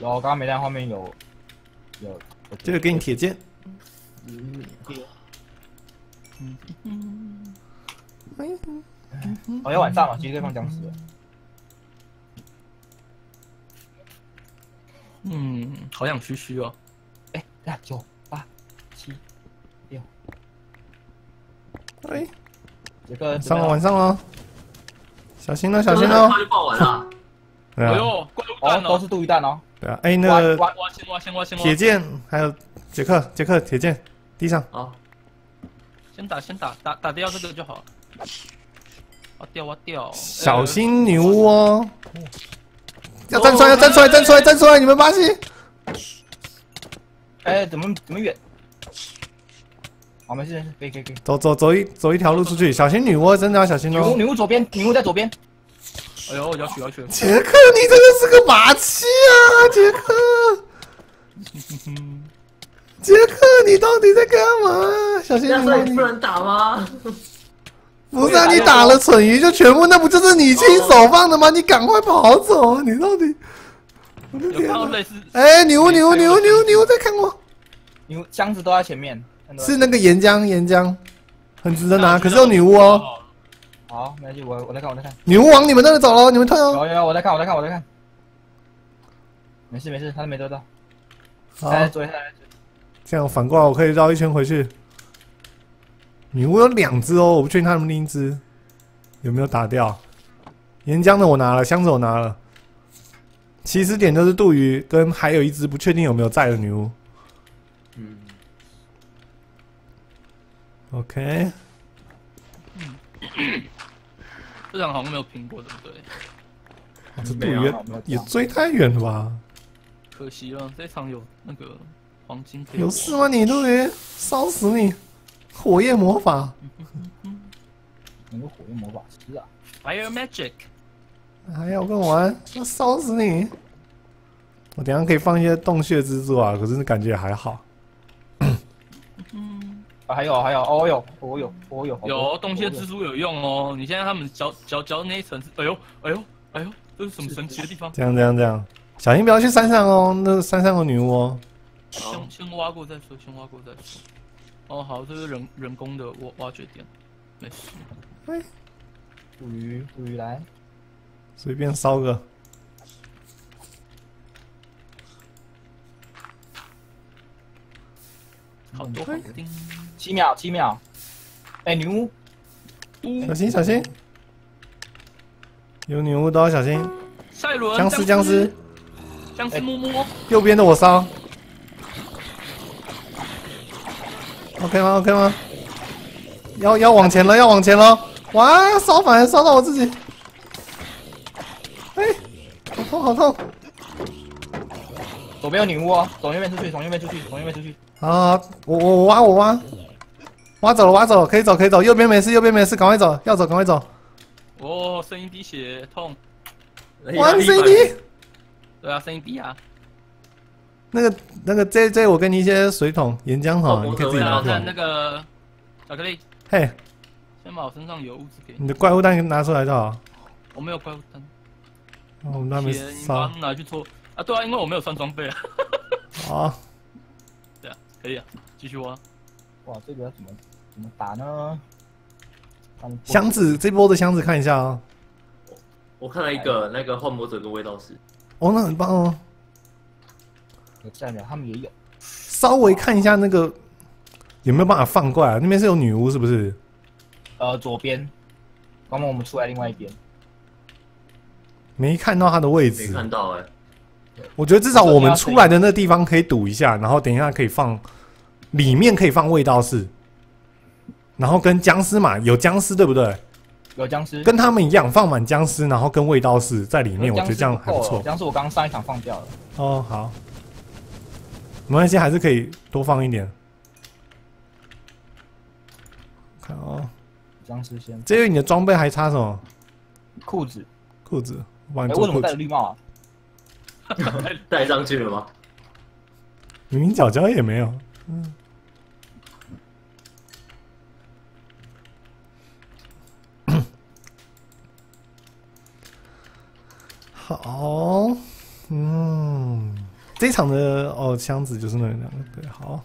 有，刚刚没在后面有有。这个给你铁剑。嗯。嗯。哦，要晚上了，其实可以放僵尸。嗯，好想嘘嘘哦。哎，呀，九八七六。哎，这个上了晚上了，小心了，小心了。就爆完了。对啊。哦，都是杜鱼蛋哦。对啊，哎，那个挖挖先挖先挖先挖。铁剑，还有杰克，杰克铁剑，地上。好。先打先打打打掉这个就好。挖掉挖掉。小心女巫哦。要站出来，要站出来，站出来，站出来！你们巴西。哎，怎么怎么远？好，没事没事，可以可以可以。走走走一走一条路出去，小心女巫，真的要小心哦。女巫女巫左边，女巫在左边。哎呦，要去要去。杰克，你真的是个马屁啊，杰克。杰克，你到底在干嘛？小心你不能打吗？不是啊，你打了蠢鱼就全部，那不就是你亲手放的吗？你赶快跑走！你到底？我的天！哎，女巫，女巫，女巫，女巫，女巫在看我。女巫箱子都在前面。是那个岩浆，岩浆，很值得拿。可是有女巫哦。好，没关系，我我在看，我在看。女巫往你们那里走了，你们退哦。有有，我在看，我在看，我在看。没事没事，他都没得到。好，坐下来。这样反过来，我可以绕一圈回去。女巫有两只哦，我不确定他们另一只有没有打掉。岩浆的我拿了，箱子我拿了。起始点就是杜鱼，跟还有一只不确定有没有在的女巫。嗯。OK。嗯。这场好像没有拼过，对不对？这杜鱼也追太远了吧？可惜了，这场有那个黄金。有事吗？你杜云，烧死你！火焰魔法，能个火焰魔法师啊！Fire Magic，还要跟我玩？要烧死你！我等下可以放一些洞穴蜘蛛啊，可是感觉还好。还有还有，哦哟，哦哟，哦哟，有洞穴蜘蛛有用哦！你现在他们嚼嚼嚼那一层是，哎呦，哎呦，哎呦，这是什么神奇的地方？这样这样这样，小心不要去山上哦，那山上有女巫哦。先先挖过再说，先挖过再说。哦，好，这是人人工的挖挖掘点，没事。哎，捕鱼，捕鱼来，随便烧个。好多钉，七秒，七秒。哎，女巫，小心小心，有女巫都要小心。赛伦，僵尸僵尸，僵尸摸摸。右边的我烧。OK 吗？OK 吗？要要往前了，要往前了！哇，烧反而烧到我自己！哎，好痛好痛！左边有女巫哦，从右边出去，从右边出去，从右边出去。啊，我我我挖我挖，挖走了挖走了，可以走可以走，右边没事右边没事，赶快走，要走赶快走。哦，声音滴血，痛！哇，声音滴！对啊，声音滴啊。那个那个这这我给你一些水桶岩浆哈，你可以自己拿。看那个巧克力。嘿，先把我身上有物资给你你的怪物蛋给拿出来就好。我没有怪物蛋。哦，那没杀。拿去搓啊？对啊，因为我没有穿装备啊。好。对啊，可以啊，继续挖。哇，这个怎么怎么打呢？箱子这波的箱子看一下啊。我看了一个那个幻魔者跟味道是。哦，那很棒哦。有战略，他们也有。稍微看一下那个有没有办法放过来？那边是有女巫是不是？呃，左边。刚刚我们出来另外一边。没看到他的位置。没看到哎。我觉得至少我们出来的那地方可以堵一下，然后等一下可以放里面可以放味道室，然后跟僵尸嘛，有僵尸对不对？有僵尸。跟他们一样放满僵尸，然后跟味道室在里面，我觉得这样还不错。僵尸我刚刚上一场放掉了。哦，好。没关系，还是可以多放一点。看哦，僵尸先。这月你的装备还差什么？裤子。裤子。哎，为什么戴绿帽啊？戴上去了吗？明明脚脚也没有。嗯。好。嗯。这一场的哦箱子就是那两个，对，好，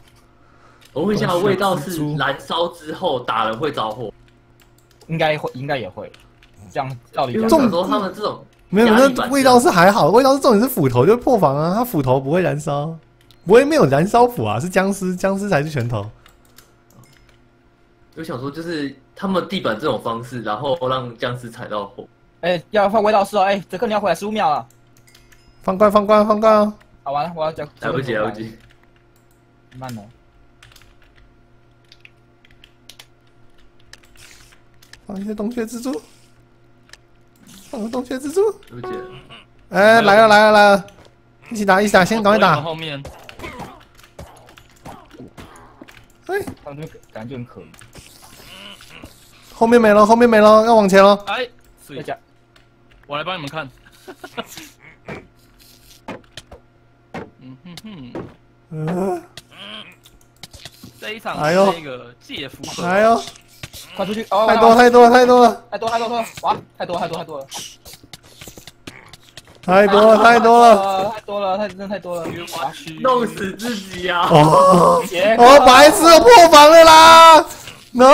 我问一下，味道是燃烧之后打人会着火？应该会，应该也会。这样道理因为讲我，想说他们这种没有，那味道是还好，味道是重点是斧头就破防啊，它斧头不会燃烧，不会没有燃烧斧啊，是僵尸，僵尸才是拳头。我想说，就是他们地板这种方式，然后让僵尸踩到火。哎，要放味道师哦，哎，泽克你要回来十五秒了。放关放关放关啊！好完了，我要讲。来不及，来不及。，慢了。放一些洞穴蜘蛛，放个洞穴蜘蛛。对不及了。哎，来了来了来了，一起打一起打，先赶快我打。后面哎，他们就感觉很可疑。后面没了，后面没了，要往前了。哎，所以再讲，我来帮你们看。嗯哼哼，嗯，这一场哎呦是那个戒符合来哟，快出去！哦，太多太多太多了，太多太多太多！哇，太多太多太多了！太多了太多了。了，太多了，太真的太多了！弄死自己呀！哦杰克哦，白痴的破防了啦！no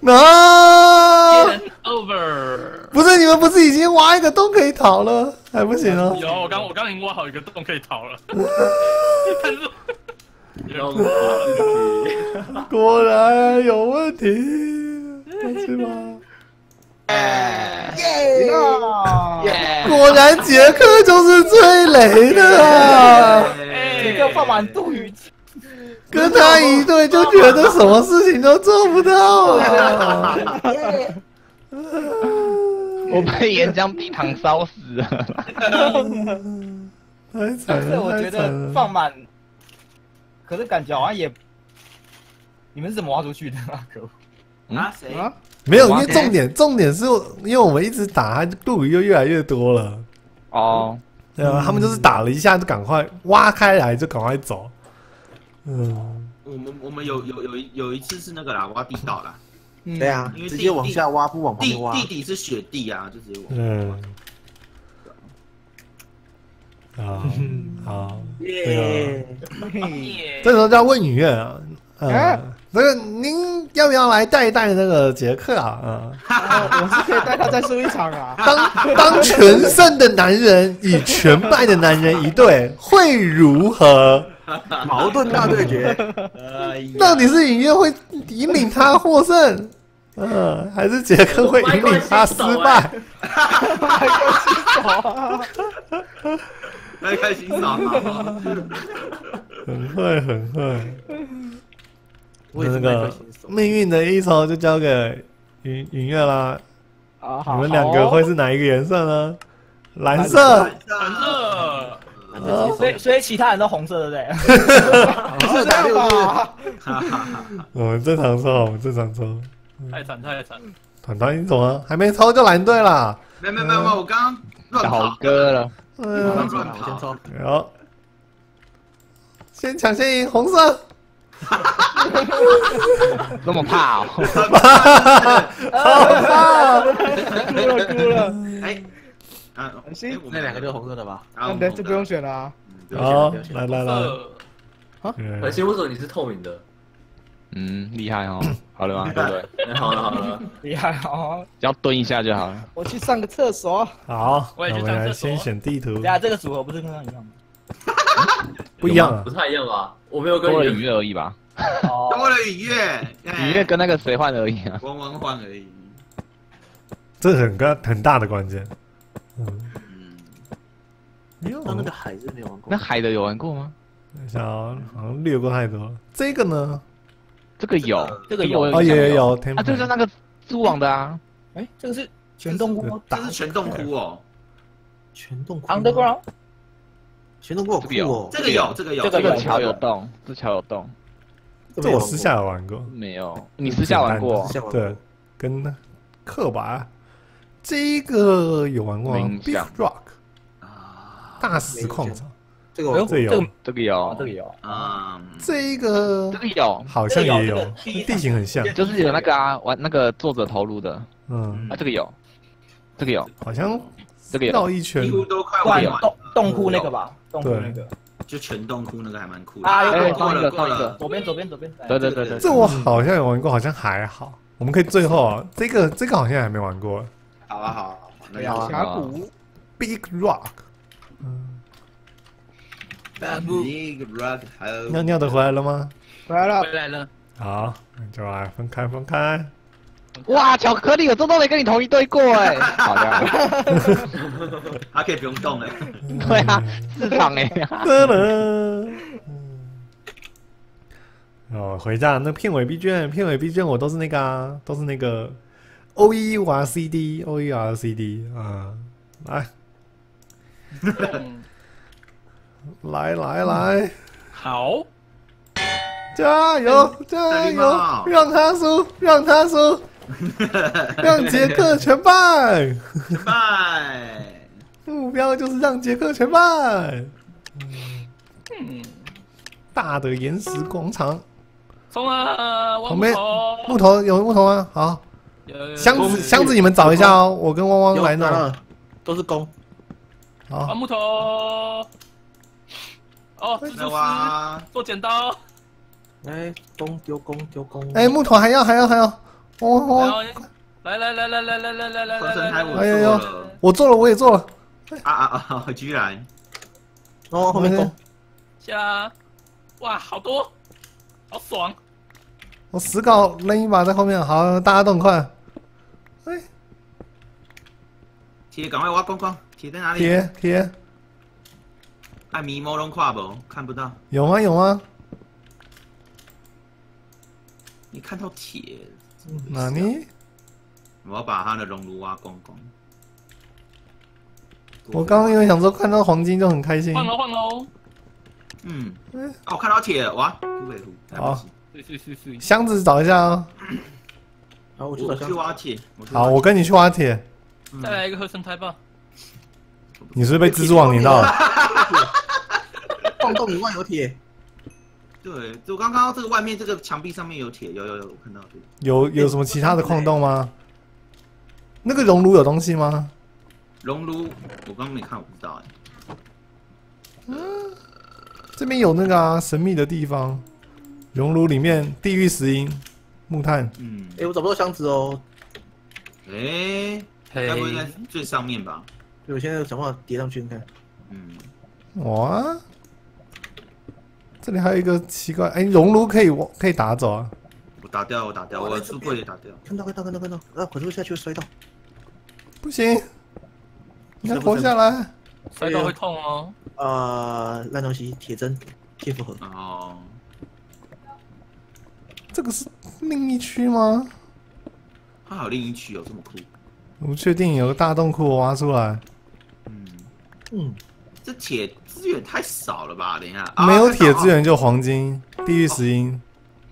no，Game over。不是你们不是已经挖一个洞可以逃了，还不行啊？有，我刚我刚已经挖好一个洞可以逃了，但是 果然有问题，是吗？耶！果然杰克就是最雷的啊！杰克放满杜宇，跟他一对就觉得什么事情都做不到啊！我被岩浆冰糖烧死 了。太惨了，可是我觉得放满，可是感觉好像也，你们是怎么挖出去的 啊？可恶！啊谁？没有，因为重点重点是因为我们一直打，它杜鱼又越来越多了。哦，对啊，他们就是打了一下就赶快挖开来就赶快走。嗯，我们我们有有有一有一次是那个啦，挖地道啦，嗯对啊因为，直接往下挖，不往旁地边挖。地底是雪地啊，就直接往。嗯，好，好，耶！这时候就要问雨月啊，啊，这个您要不要来带一带那个杰克啊？啊，我是可以带他再输一场啊。当当全胜的男人与全败的男人一对，会如何？矛盾大对决，到底是影月会引领他获胜，嗯，还是杰克会引领他失败？来开心爽啊！很会，很会。那个。命运的一筹就交给云云月啦。啊，好，你们两个会是哪一个颜色呢？蓝色。反正麦克新手所以所以其他人都红色，对不对？是这样吧？我们正常抽，我们正常抽。太惨太惨，团团你怎么还没抽就蓝队啦？没有没没我刚刚乱小跑，哥了，嗯，乱乱跑。我先抽，好，先抢先赢，红色。那么怕哦？哭了哭了，哎，啊，很新哎我们那两个就是红色的吧？啊，那等就不用选了好来来来，呃，嗯可惜为什么你是透明的？嗯，厉害哦。好了吗？对不对？哎好了好了，厉害哦！只要蹲一下就好了。我去上个厕所。好，我也去上厕所先选地图等，下这个组合不是跟刚刚一样吗？不一样啊不。太一样吧？我没有跟多了你音乐而已吧？哦，多了音乐，音乐跟那个谁换而已啊。汪汪换而已。这很个很大的关键。嗯，嗯，没有那那个海是没玩过那。海的有玩过吗？等一下啊，好像略过太多了。这个呢？这个有，这个有我哦，也有有有。啊，就是那个蛛网的啊。哎，这个是全动物这是全洞窟哦，全洞窟 Underground，全洞窟有酷哦！这个有这个有这个有这个桥有洞，这桥有洞。这我私下有玩过，没有，你私下玩过？对，跟克吧。这个有玩过吗，Big Rock 啊，大石矿场，这个我这有。这个有。哦，这个有，啊，这个这个有，好像也有。地形很像，就是有那个啊，玩那个作者投入的。嗯，啊，这个有，这个有，好像这个有，绕一圈。几，乎都快玩完了。洞洞窟那个吧，洞窟那个，就全洞窟那个还蛮酷的。啊过了一个，，左边左边左边。对对对对，这我好像有玩过，好像还好。我们可以最后啊，这个这个好像还没玩过。好啊好啊，好啊那小就峡谷，Big Rock，嗯，尿尿的回来了吗？回来了回，来了，好，那就来分开分开。哇，巧克力，我都都没跟你同一队过哎，好的，他可以不用动哎。对啊，市场哎。哦，回家那片尾 B 卷，片尾 B 卷我都是那个啊，都是那个 O E U R C D O E R C D 啊，来嗯 来来来，好，加油加油，让他输，让他输，让杰克全败，拜。目标就是让杰克全败。嗯，大的岩石广场，冲啊，王旁边木头，有木头吗？好，箱子箱子你们找一下哦，我跟汪汪有来弄。拿，都是弓。好。王，木头，哦，蜘那蛛丝，，做剪刀，哎，弓丢弓丢弓。哎，木头还要还要还要，哦哦，来来来来来来来来来来哎呦呦做了我做了，我也做了。啊啊啊！居然哦，后面弓。下，哇，好多，好爽，我死稿扔一把在后面，好，大家都很快。哎，铁赶快挖光光，铁在哪里？铁铁按迷蒙龙跨不？看不到，有吗有吗？你看到铁？哪里？我要把他的熔炉挖光光。我刚刚因为想说看到黄金就很开心。换喽换喽，嗯，嗯哦，我看到铁了，哇，湖，好是是是是，箱子找一下啊。好，我去我找箱子。去挖铁。我去挖好，我跟你去挖铁。嗯再来一个合成胎吧，你是不是被蜘蛛网粘到了？矿洞以外有铁，对，就刚刚这个外面这个墙壁上面有铁，有有有，我看到对。有有什么其他的矿洞吗？那个熔炉有东西吗？熔炉，我刚刚没看，我不知道哎。嗯这边有那个啊，神秘的地方，熔炉里面地狱石英、木炭。嗯，哎，我找不到箱子哦。哎，该不会在最上面吧？对我现在想办法叠上去，你看。嗯，哇，这里还有一个奇怪，哎，熔炉可以我可以打走啊？我打掉，我打掉，我的书柜也打掉。看到看到看到看到，啊，滚出下去摔到。不行，你要活下来。摔到会痛哦，啊，烂东西，铁针，铁符盒。哦，这个是另一区吗？它还有另一区有这么酷。我不确定，有个大洞窟我挖出来，嗯，嗯，这铁资源太少了吧？等一下，没有铁资源，就黄金、地狱石英，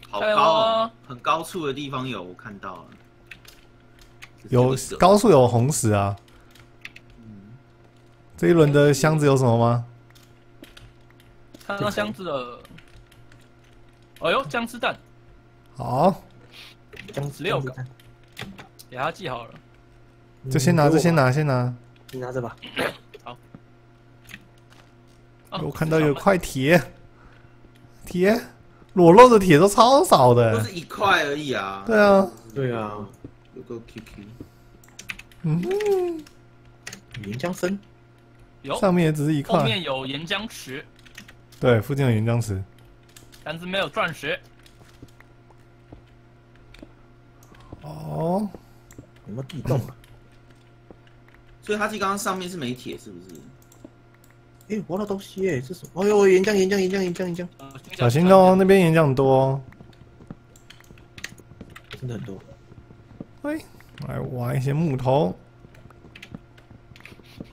好高哦啊，很高处的地方有，我看到了。有高处有红石啊。嗯这一轮的箱子有什么吗？看到箱子了，哎呦，僵尸蛋，好，僵尸六个给他记好了，蛋就先拿，这先，嗯拿，先拿。你拿着吧。啊我看到有块铁，铁裸露的铁都超少都的。是一块而已啊。对啊，对啊，有个 QQ，嗯，岩浆生，有，上面也只是一后块。面有岩浆池，对，附近有岩浆池。但是没有钻石，哦，有没有地洞啊？所以它这刚刚上面是没铁，是不是？哎，挖到东西哎，这是什么？哎呦，岩浆岩浆岩浆岩浆岩浆，呃小心哦，那边岩浆很多哦。真的很多。喂，来挖一些木头。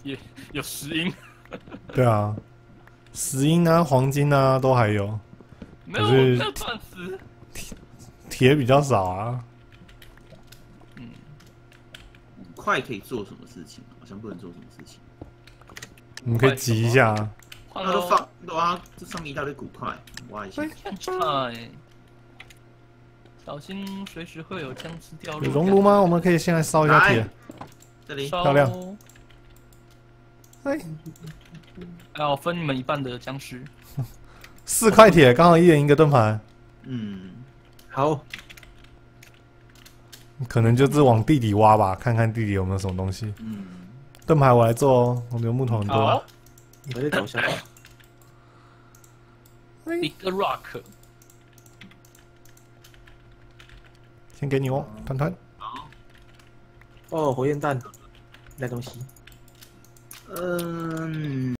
有有石英，对啊，石英啊、黄金啊都还有，没有可是钻石，铁比较少啊。五块可以做什么事情？好像不能做什么事情。我们可以挤一下啊。换喽那都放，哇，这上面一大堆骨块，挖一下。小心随时会有僵尸掉落。有熔炉吗？我们可以现在烧一下铁。这里漂亮哎，还要分你们一半的僵尸。四块铁，刚好一人一个盾牌，嗯，好，可能就是往地底挖吧，看看地底有没有什么东西。嗯，盾牌我来做哦，我留木头很多好。我在找下。，Big Rock，先给你哦，团团。哦，火焰弹，那东西。嗯。